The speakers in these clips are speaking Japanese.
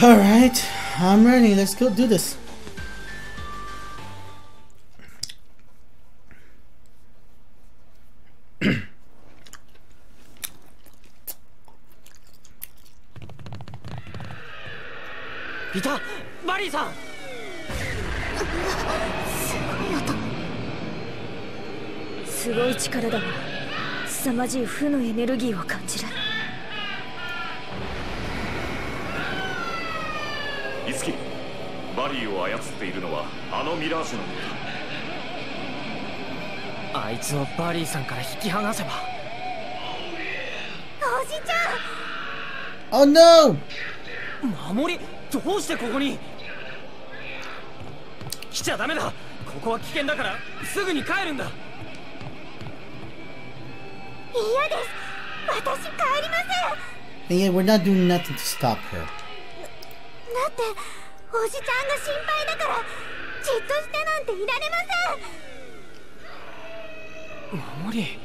Alright, I'm ready. Let's go do this. さんすごい力だが凄まじい負のエネルギーを感じるイツキバリーを操っているのはあのミラージュなのだあいつをバリーさんから引き剥がせば。おじちゃ Oh no! 守り？どうしてここに？来ちゃダメだ。ここは危険だからすぐに帰るんだ。嫌です。私帰りません。And yet we're not doing nothing to stop her. だっておじちゃんが心配だからじっとしてなんていられま守り。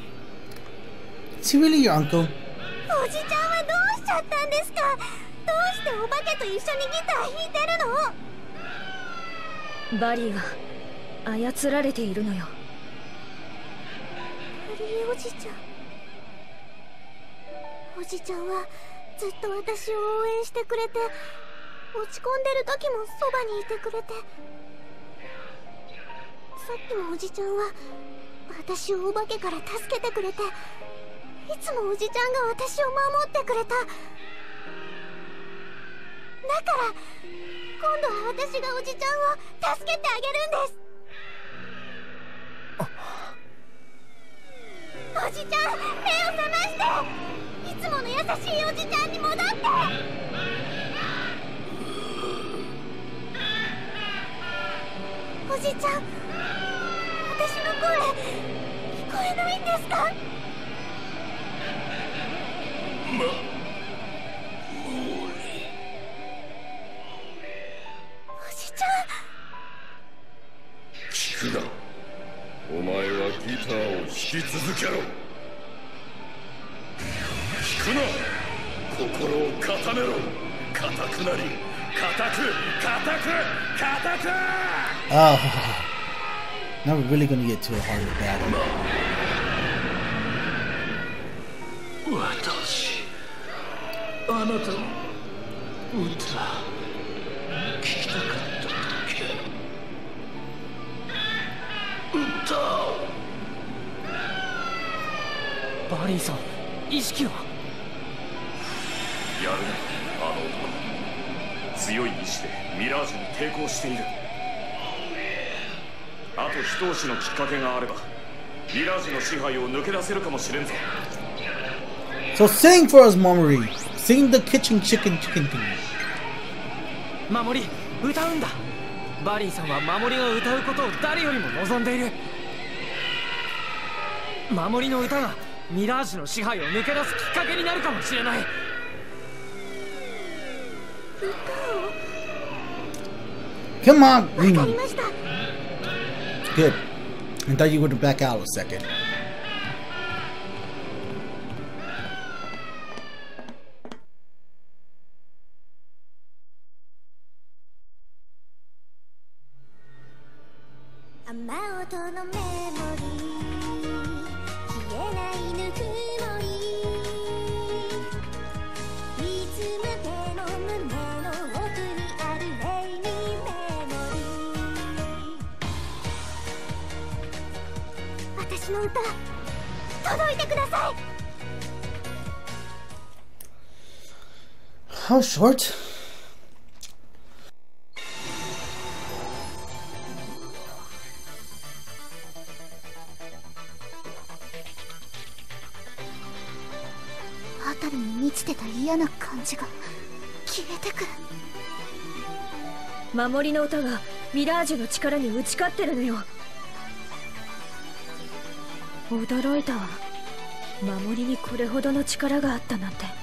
Is he really your uncle? せんおじちゃんはどうしちゃったんですか？どうしてお化けと一緒にギター弾いてるの？バリーが操られているのよ。バリーおじちゃん。おじちゃんはずっと私を応援してくれて落ち込んでる時もそばにいてくれて。さっきもおじちゃんは私をお化けから助けてくれて。いつもおじちゃんが私を守ってくれた。だから今度は私がおじちゃんを助けてあげるんです。おじちゃん目を覚まして。いつもの優しいおじちゃんに戻って。おじちゃん私の声聞こえないんですか？おじちゃん。聞くな。お前はギターを弾き続けろ。聞くな。心を固めろ。固くなり固く固く固く Oh. Now we're really gonna get to a harder battle. 私あなたの歌聞きたかっただけ歌をバリーさん意識はやるなあの男強い意志でミラージュに抵抗しているあと一押しのきっかけがあればミラージュの支配を抜け出せるかもしれんぞ。So sing for us, Momori. Sing the kitchen chicken chicken thing. 守り歌うんだ。バリーさんは守りが歌うことを誰よりも望んでいる。守りの歌がミラージュの支配を抜け出すきっかけになるかもしれない。Come on, わ Good. I thought you would back out a second. Short? 辺りに満ちてた嫌な感じが消えてく守りの歌がミラージュの力に打ち勝ってるのよ。驚いたわ。守りにこれほどの力があったなんて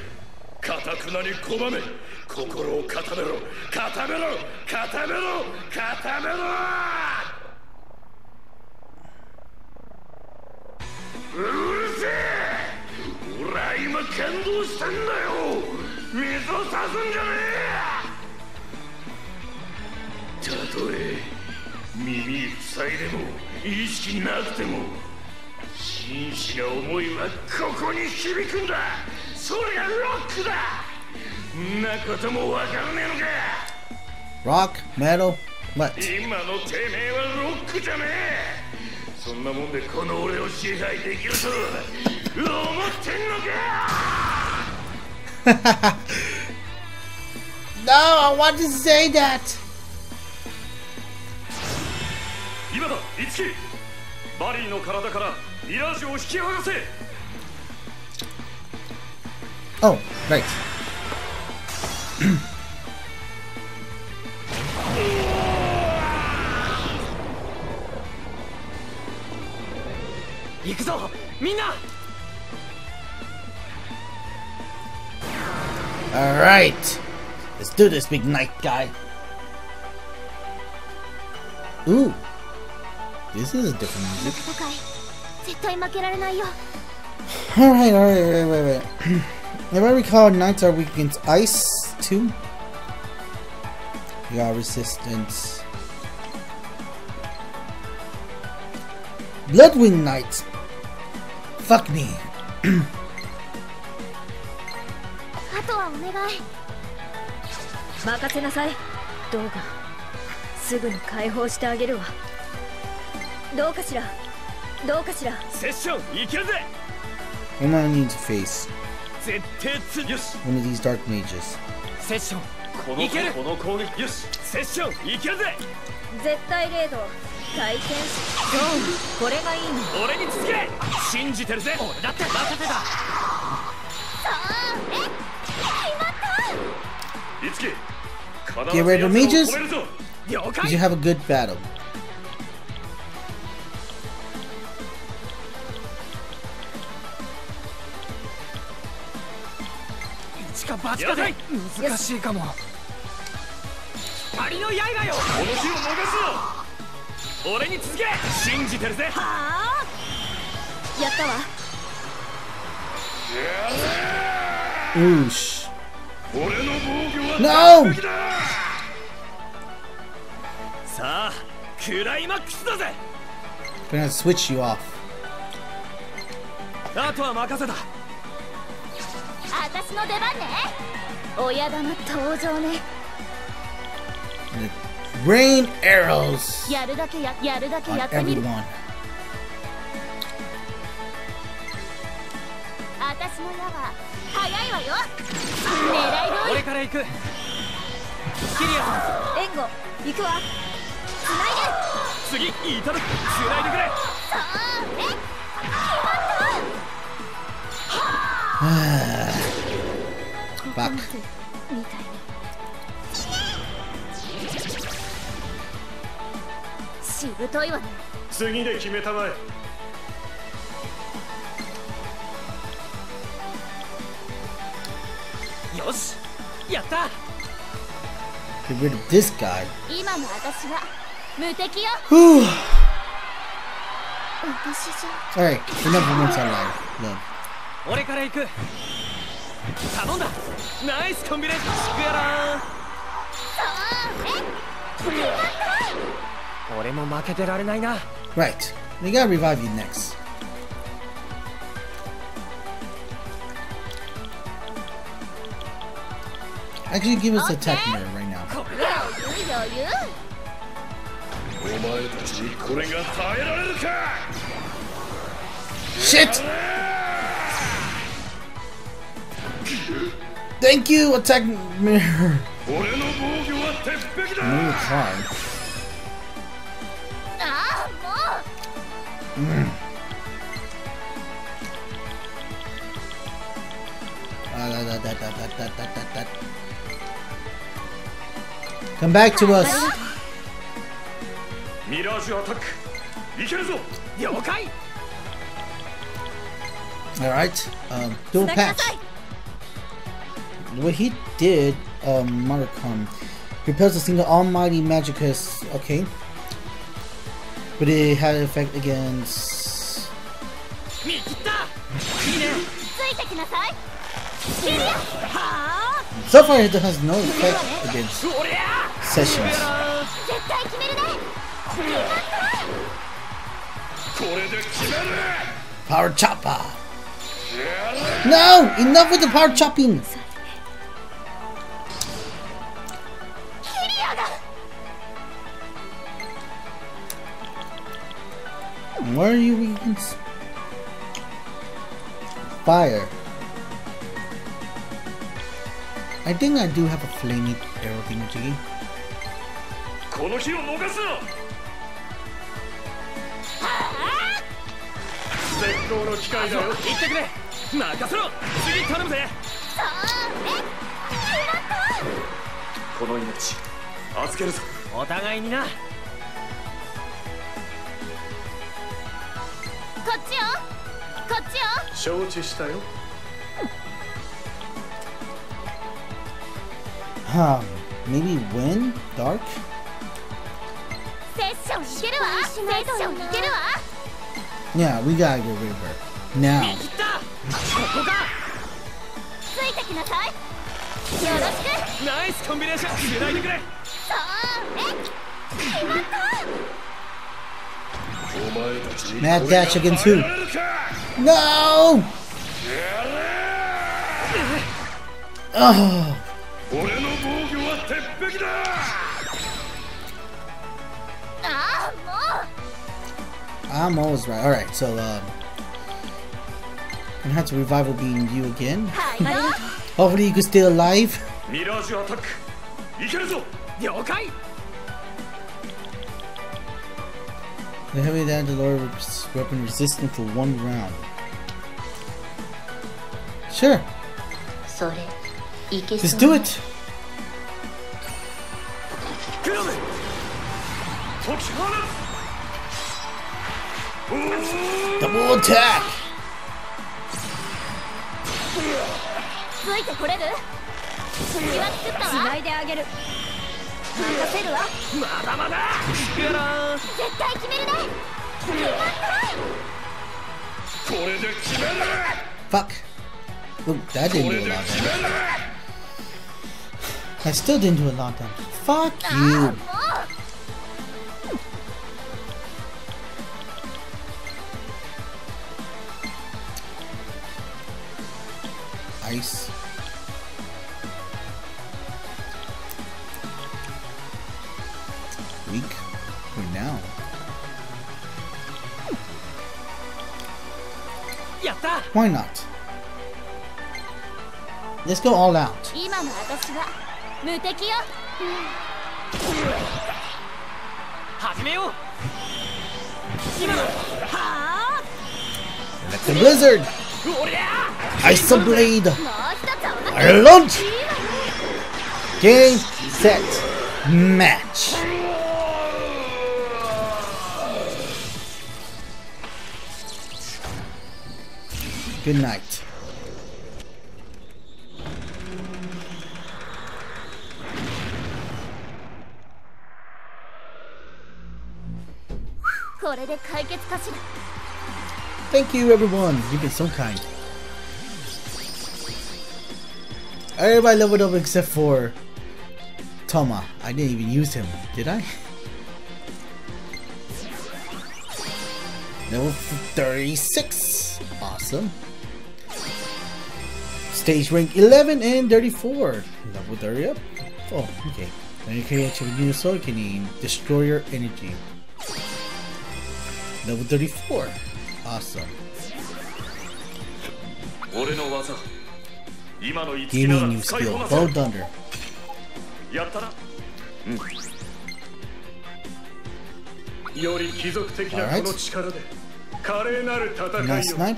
かたくなに拒め心を固めろ。固めろ。固めろ。固めろ。うるせえ。俺は今感動したんだよ。水を差すんじゃねえ。たとえ耳塞いでも意識なくても真摯な思いはここに響くんだ。それがロックだ。んなこともわからねえのか。Rock, metal, what? 今のてめえはロックじゃねえ。そんなもんでこの俺を支配できると思ってんのか。No, I want to say that. 今だ一木。バリーの体からミラージュを引き剥がせ Oh, right. Alright! Let's do this, big night guy! Ooh! This is a different music. Alright, alright, alright, alright. If I recall, knights are weak against ice, too. Yeah, resistance. Bloodwing Knights! Fuck me. Woman needs face. one of these dark mages. セッショこンいけるこの攻撃よしセッションいけるぜ絶対レード体験そうこれがいいの俺に続け信じてるぜ俺だって任せた一木 Get rid of mages? 止めるぞ了 Did 解 you have a good battle? 一か八かで難しいかも。光の刃よ。この日を逃すな。俺に続け。信じてるぜ。はあ。やったわ。Oosh. 俺の防御は No! 完璧だ。さあクライマックスだぜ。Gonna switch you off. あとは任せた私の出番ね。親玉登場ね。Rain arrows. やるだけややるだけ on やってみる。everyone. 私の矢は早いわよ。狙い通り。俺から行く。キリアさん。援護行くわ。次いただく。繋いでくれ。ここ Fuck. までみ たいなしぶといわね次で決めたまえよしやった Get rid of this guy. 今の私は無敵よ Whew. 私じゃ Alright, enough of once alive. Look. 俺から行く頼んだナイスコンビネーションシクやら俺も負けてられないな Right. We gotta revive you next. Actually, give us a attack mirror right now. 余裕余裕お前たちにこれが耐えられるか Shit! Thank you, attack mirror. New card. Come back to us. Mirage attack. All right. Um, dual patch what he did, um, uh, Maricom, um, repels a single almighty magicus, okay. But it had an effect against... so far it has no effect against sessions. Power chopper! No! Enough with the power chopping! Where are you weakens? Fire. I think I do have a flaming arrow thingy. この日を逃すな絶好の機会だよ行ってくれ任せろ次頼むぜそれ決まったこの命預けるぞお互いになこっちよこっちよ承知したよ Um, maybe win? Dark? Yeah, we gotta get rid of her. Now. 切っ Mad dash against who? No! Oh! I'm always right. Alright, so, um... And how to revival being you again? Hopefully you can stay alive. The heavy damage weapon resistant for one round. Sure. Just do it. Double attack. 任せるわまだまだやらー絶対決めるね決まったこれで決める Fuck. Oop, that こ didn't れ do a で lot 決め damage. る I still didn't do a lot damage. Fuck あ you. あもう Ice. Why not? Let's go all out. Let the blizzard! Ice blade! I launch! Game, set, match! Good night. Thank you, everyone. You've been so kind. Everybody leveled up except for Toma. I didn't even use him, did I? Level 36. Awesome. Stage rank 11 and 34. Level 30 up. Oh, okay. Then you can achieve a new soul name Destroyer Energy. Level 34. Awesome. Give me a new skill, Bow Thunder. Alright. Nice snipe.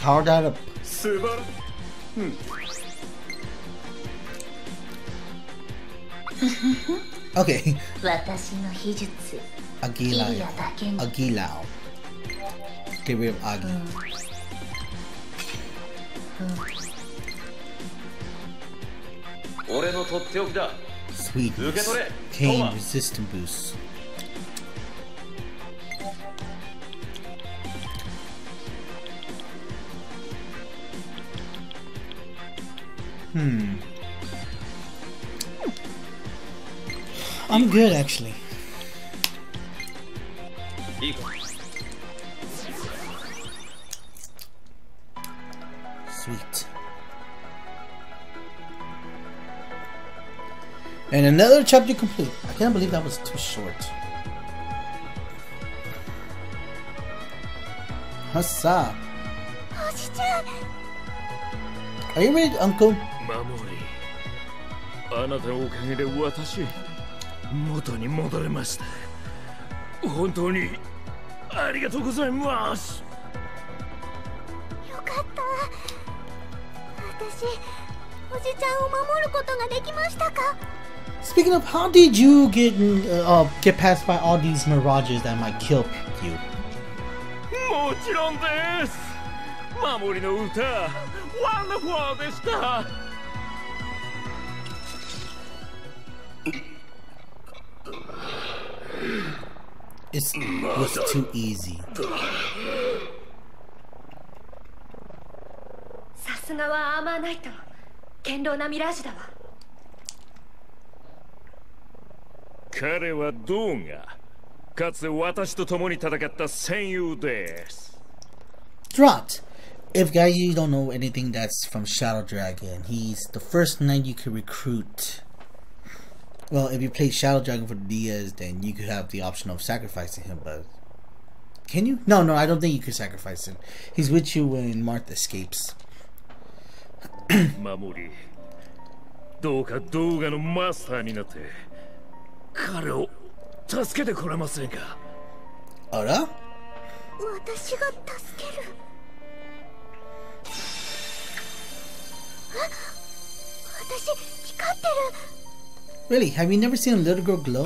Power that up. 素晴ら Okay. 私の秘術 Agilao. イリアだけに Agilao. Get rid of Agi. Sweetness. Pain resistant boost. Hmm. I'm good actually. Sweet. And another chapter complete. I can't believe that was too short. Hussa. お Are you ready, Uncle? 守りあなたのおかげで私元に戻れました本当にありがとうございますよかった私おじちゃんを守ることができましたか Speaking of, how did you get uh, get past by all these mirages that might kill you? もちろんです守りの歌 ワンダフォーでした It's, it was too easy. さすがはアーマーナイト堅牢なミラージュだわ彼はドーンがかつて私と共に戦った戦友です Drought. If guys you don't know anything that's from Shadow Dragon, he's the first knight you could recruit. Well, if you played Shadow Dragon for Diaz, then you could have the option of sacrificing him, but can you? No, no, I don't think you could sacrifice him. He's with you when Martha escapes. 守りどうか動画のマスターになって彼を助けてくれませんか Ara? 私が助ける Really? Have you never seen a little girl glow?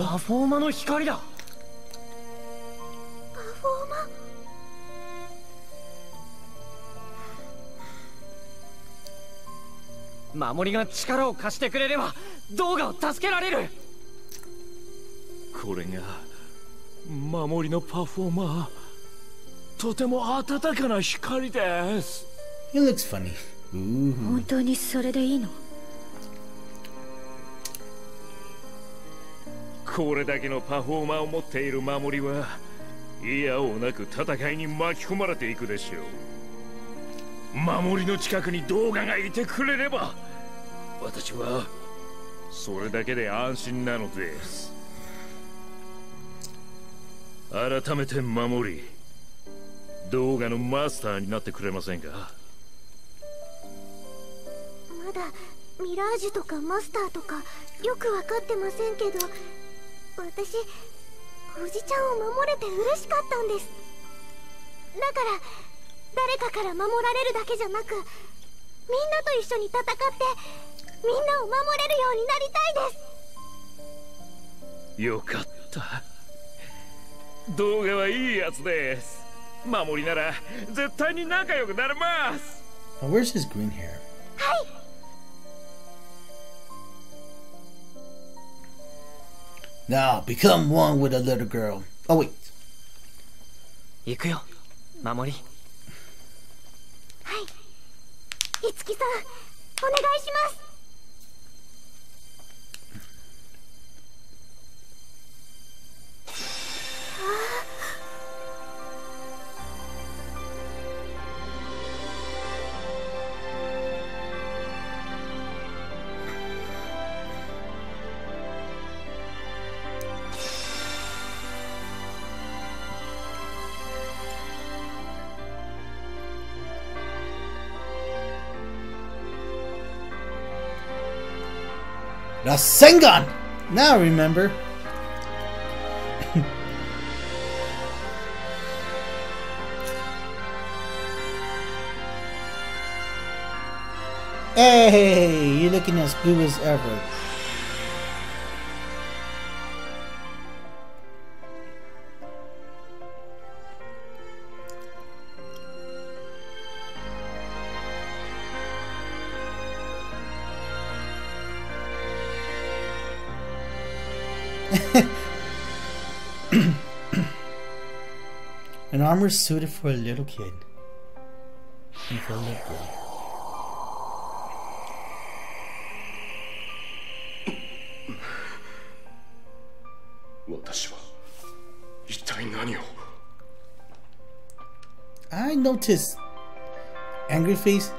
守りが力を貸してくれれば動画を助けられるこれが守りのパフォーマーとても暖かな光です He looks funny. 本当にそれでいいの？これだけのパフォーマーを持っている守りはいやおなく戦いに巻き込まれていくでしょう。守りの近くに動画がいてくれれば私はそれだけで安心なのです。改めて守り動画のマスターになってくれませんか？まだミラージュとかマスターとかよくわかってませんけど私おじちゃんを守れて嬉しかったんです。だから誰かから守られるだけじゃなくみんなと一緒に戦ってみんなを守れるようになりたいです。よかった。動画はいいやつです。守りなら絶対に仲良くなれます。Now, where's his green hair? はい Now, become one with a little girl. Oh, wait. 行くよ守りいつきさんお願いします「 Rasengan! Now I remember. hey, you're looking as blue as ever. An armor suited for a little kid. And for a little girl. 私は一体何を I noticed angry face,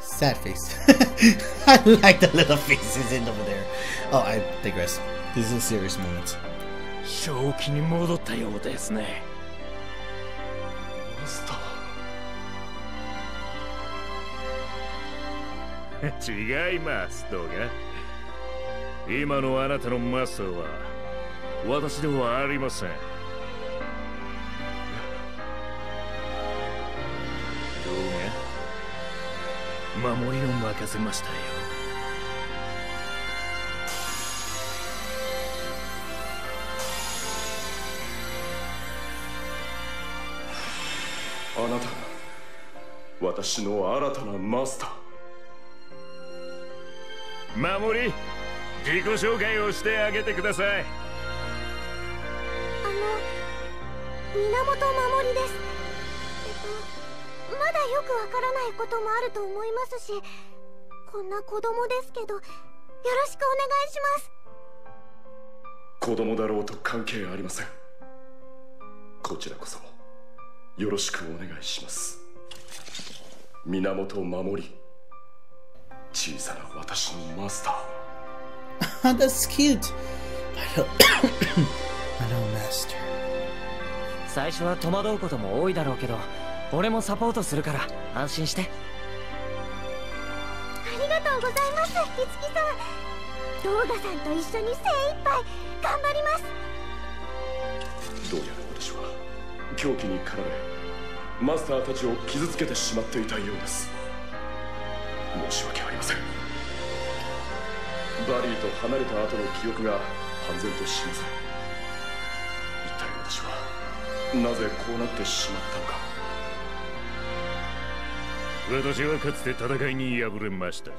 sad face. I like the little faces in over there. Oh, I digress. This is a serious moment. 正気に戻ったようですね 違いますどうが。今のあなたのマスターは私ではありません。どうが？守りを任せましたよ。あなたが私の新たなマスター。守り自己紹介をしてあげてください。あの源守です。えっとまだよくわからないこともあると思いますしこんな子供ですけどよろしくお願いします。子供だろうと関係ありません。こちらこそよろしくお願いします。源守。り小さな私のマスター。That's cute. I know, master. 最初は戸惑うことも多いだろうけど俺もサポートするから安心して。ありがとうございますひつきさん。動画さんと一緒に精一杯頑張ります。どうやら私は狂気に駆られマスターたちを傷つけてしまっていたようです申し訳ありません。バリーと離れた後の記憶が半然としません。一体私はなぜこうなってしまったのか。私はかつて戦いに敗れました。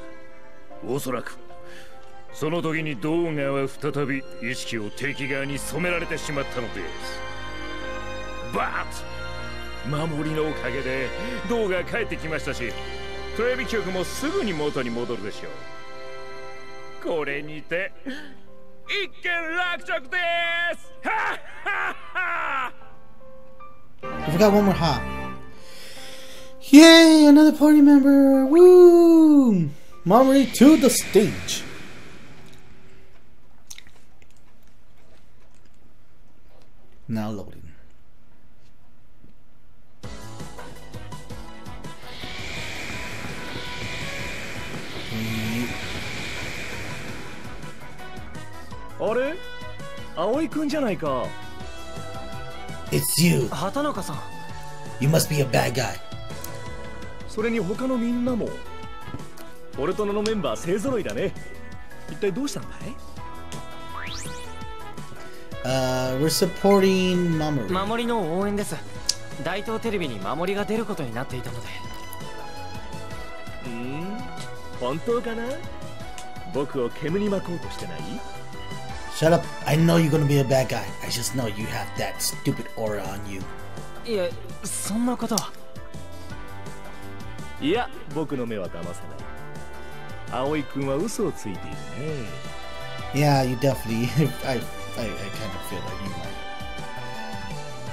おそらく。その時にドーガは再び意識を敵側に染められてしまったのです。バット。守りのおかげでドーガ帰ってきましたしテレビ局もすぐに元に戻るでしょうこれにて一件落着ですはっはっは I forgot one more ha. Yay, another party member! Woo! Mommy to the stage. Now loading. あれ？葵くんじゃないか。It's you. 畑中さん。You must be a bad guy. それに他のみんなも。俺と名のメンバー勢揃いだね。一体どうしたんだい？Uh, we're supporting Mamoru. 守りの応援です。大東テレビに守りが出ることになっていたので。うん？本当かな？僕を煙に巻こうとしてない？Shut up. I know you're gonna be a bad guy. I just know you have that stupid aura on you. いえそんなことはいや僕の目は騙せない葵君は嘘をついているね Yeah, you definitely. I, I, I kind of feel like you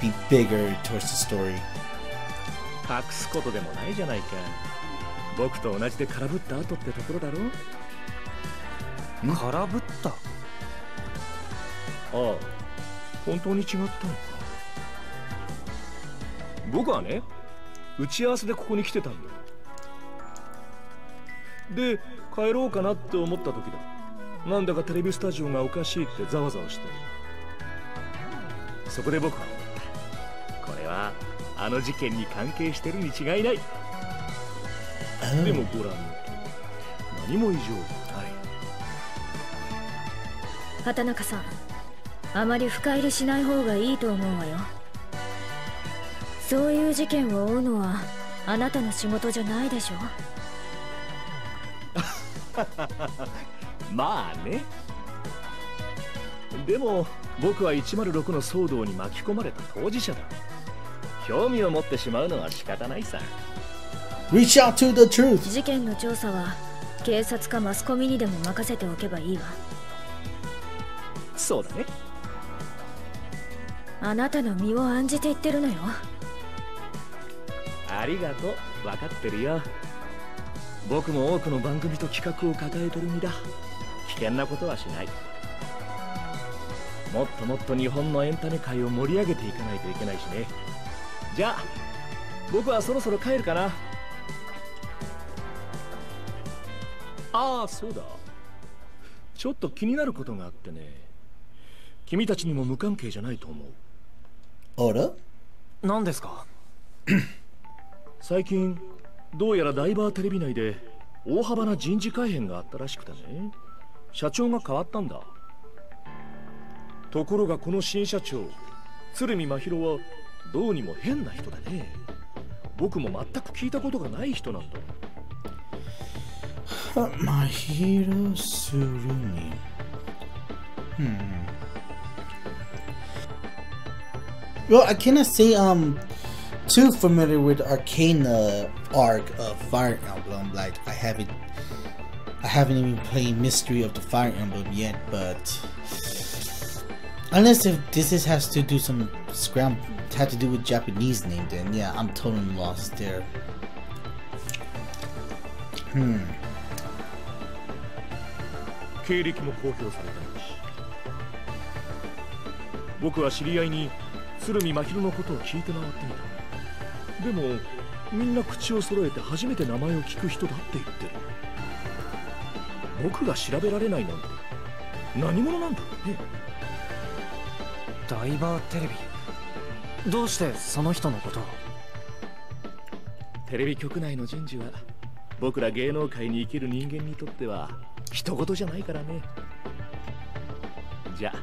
might be bigger towards the story. 隠すことでもないじゃないか僕と同じで空振った後ってところだろ空振ったああ。本当に違ったのか。僕はね打ち合わせでここに来てたんだで帰ろうかなって思った時だ。なんだかテレビスタジオがおかしいってざわざわして。そこで僕は思ったこれはあの事件に関係してるに違いない。Oh. でもご覧の何も異常ない。畑中さんあまり深入りしない方がいいと思うわよ。そういう事件を追うのはあなたの仕事じゃないでしょ まあね。でも僕は106の騒動に巻き込まれた当事者だ。興味を持ってしまうのは仕方ないさ。Reach out to the truth. 事件の調査は警察かマスコミにでも任せておけばいいわ。そうだねあなたの身を案じて言ってるのよ。ありがとう。分かってるよ。僕も多くの番組と企画を抱えてる身だ。危険なことはしない。もっともっと日本のエンタメ界を盛り上げていかないといけないしね。じゃあ僕はそろそろ帰るかな。ああそうだ。ちょっと気になることがあってね。君たちにも無関係じゃないと思う Ora? 何ですか？最近どうやらダイバーテレビ内で大幅な人事改変があったらしくてね社長が変わったんだところがこの新社長鶴見真宙はどうにも変な人でね僕も全く聞いたことがない人なんだ My hero Surumi. Hmm. Well, I cannot say I'm too familiar with Arcana arc of Fire Emblem. Like I haven't, I haven't even played Mystery of the Fire Emblem yet. But unless if this is, has to do some scram, had to do with Japanese name, then yeah, I'm totally lost there. Hmm. 経歴も公表されたし僕は知り合いに 鶴見真宙のことを聞いて回ってみた。でもみんな口を揃えて初めて名前を聞く人だって言ってる。僕が調べられないなんて。何者なんだろうね。ダイバーテレビ。どうしてその人のことを？テレビ局内の人事は僕ら芸能界に生きる人間にとっては人事じゃないからね。じゃあ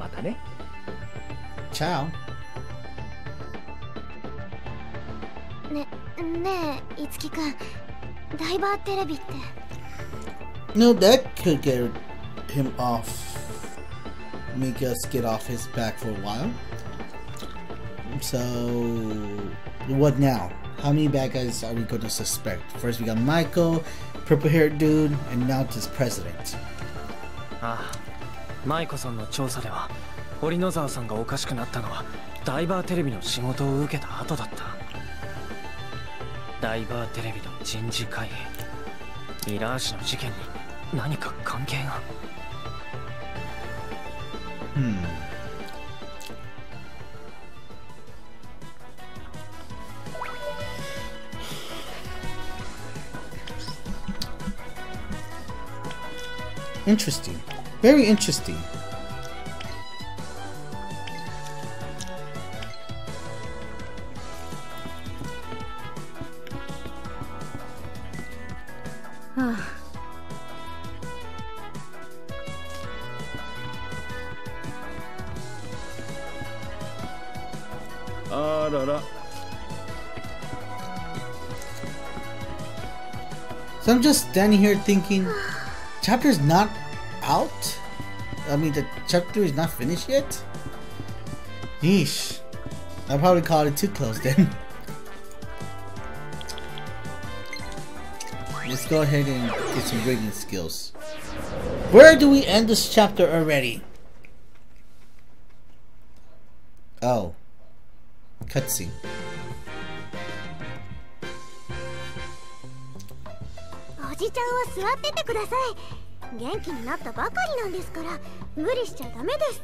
またね Ciao. ねねえいつきくんダイバーテレビって No, that could get him off. Make us get off his back for a while. So, what now? How many bad guys are we going to suspect? First, we got Michael, purple haired dude, and now this president. ああ舞子さんの調査では 堀野沢さんがおかしくなったのはダイバーテレビの仕事を受けた後だったダイバーテレビの人事改変ミラージュの事件に何か関係が？Hmm. Interesting. Very interesting. Just standing here thinking, chapter's not out? I mean, the chapter is not finished yet? Yeesh. I probably called it too close then. Let's go ahead and get some rigging skills. Where do we end this chapter already? Oh. Cutscene. 座っててください元気になったばかりなんですから無理しちゃダメです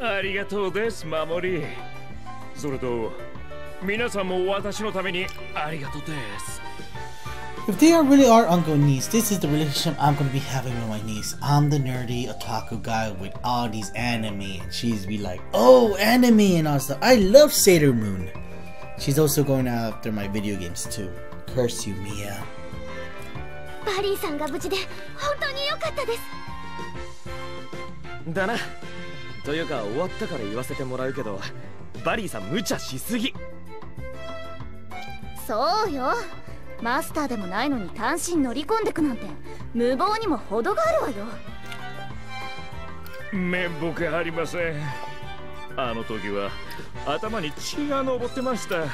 ありがとうです守りそれと皆さんも私のためにありがとうです If they are really are uncle and niece, this is the relationship I'm gonna be having with my niece. I'm the nerdy otaku guy with all these anime, and she's be like, "Oh, anime!" and all stuff. I love Sailor Moon. She's also going after my video games too. Curse you, Mia. バリーさんが無事で本当に良かったです。だな。というか終わったから言わせてもらうけどバリーさん無茶しすぎ。そうよ。マスターでもないのに単身乗り込んでくなんて無謀にも程があるわよ。面目ありません。あの時は頭に血が上ってました。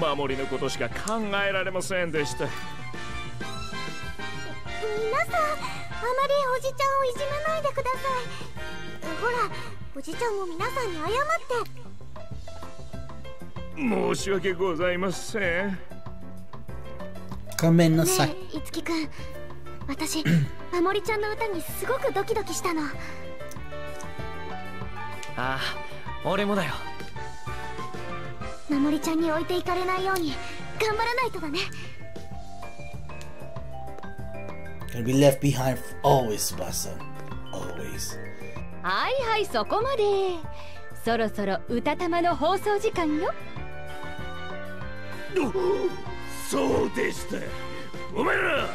守りのことしか考えられませんでした皆さんあまりおじちゃんをいじめないでください。ほらおじちゃんも皆さんに謝って。申し訳ございません。ごめんなさい。ねえいつきくん。私まもりちゃんの歌にすごくドキドキしたの。ああ俺もだよ。まもりちゃんに置いていかれないように頑張らないとだね Gonna be left behind always, Basa. Always. はいはいそこまでそろそろ歌玉の放送時間よそうでしたお前ら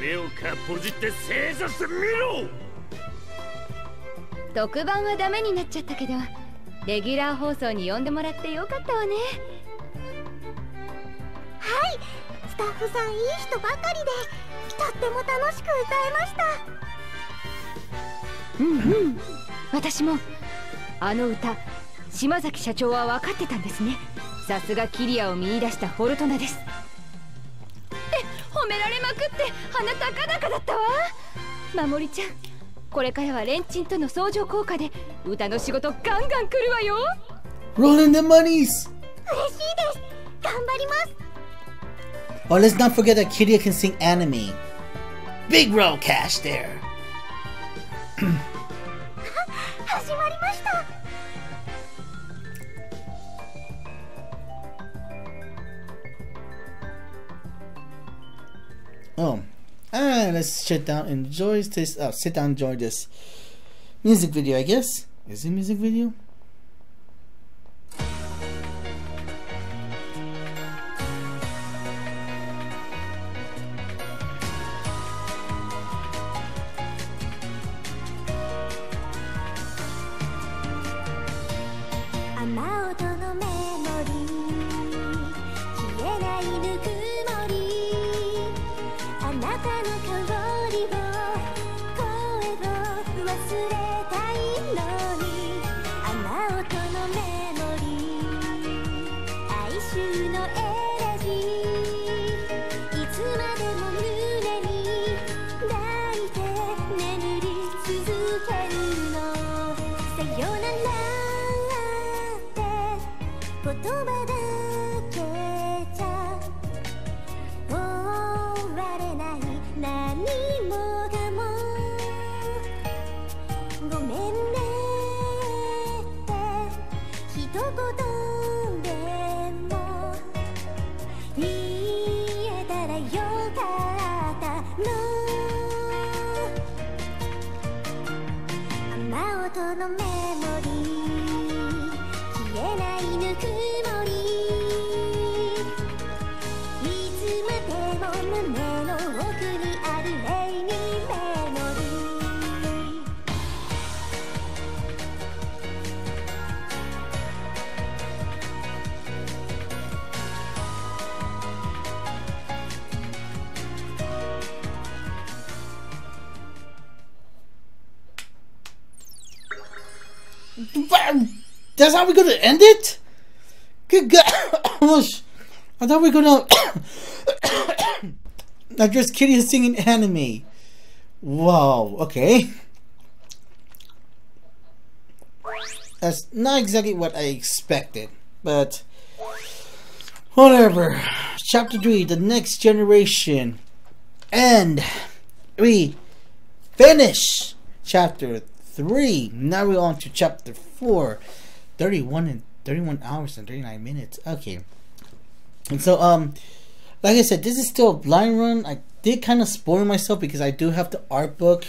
目をかっぽじって正座してみろ特番はダメになっちゃったけどレギュラー放送に呼んでもらってよかったわねはいスタッフさんいい人ばかりでとっても楽しく歌えました。うんうん。私もあの歌島崎社長は分かってたんですね。さすがキリアを見出したフォルトナです。え褒められまくって鼻高々だったわ。守りちゃんこれからはレンチンとの相乗効果で歌の仕事ガンガン来るわよ。Rolling the monies! 嬉しいです。頑張ります。Oh, let's not forget that Kiria can sing anime. Big roll cash there. oh, and let's sit down, enjoy this. Oh, sit down, enjoy this music video. I guess is it music video? That's how we're gonna end it? Good gosh! I thought we were gonna address Kitty singing anime. Wow. Okay. That's not exactly what I expected, but whatever. Chapter 3 The Next Generation. And we finish chapter 3. Now we're on to chapter 4. 31 and 31 hours and 39 minutes. Okay. And so, um, like I said, this is still a blind run. I did kind of spoil myself because I do have the art book.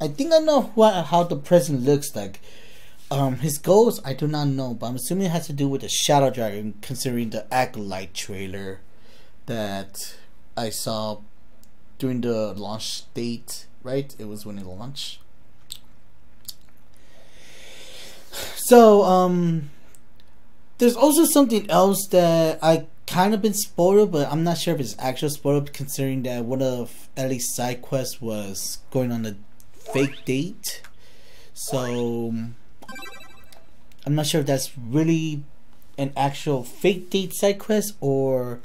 I think I know what how the present looks like. Um, his goals I do not know, but I'm assuming it has to do with the Shadow Dragon, considering the Acolyte trailer that I saw during the launch date. Right, it was when it launched. So, um, there's also something else that I kind of been spoiled, but I'm not sure if it's actual spoiled, considering that one of Ellie's side quests was going on a fake date. So I'm not sure if that's really an actual fake date side quest or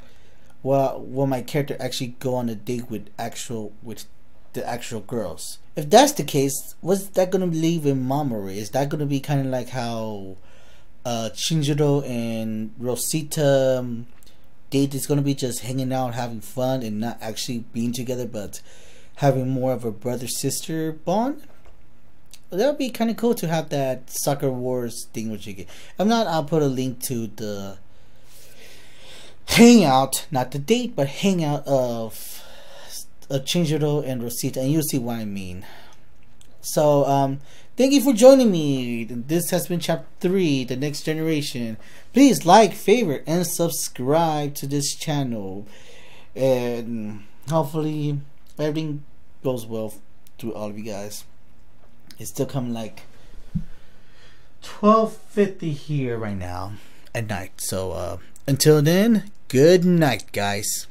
will will my character actually go on a date with actual with the actual girls. If that's the case, what's that gonna leave in Mamoru? Is that gonna be kind of like how uh, Shinjiro and Rosita um, date is gonna be just hanging out, having fun, and not actually being together, but having more of a brother sister bond? That would be kind of cool to have that Soccer Wars thing with you. I'm not. I'll put a link to the hangout, not the date, but hangout of uh, Shinjiro and Rosita, and you'll see what I mean. So, um, thank you for joining me. This has been chapter three, the next generation. Please like, favorite, and subscribe to this channel, and hopefully everything goes well to all of you guys. It's still coming like twelve fifty here right now at night. So, uh, until then, good night, guys.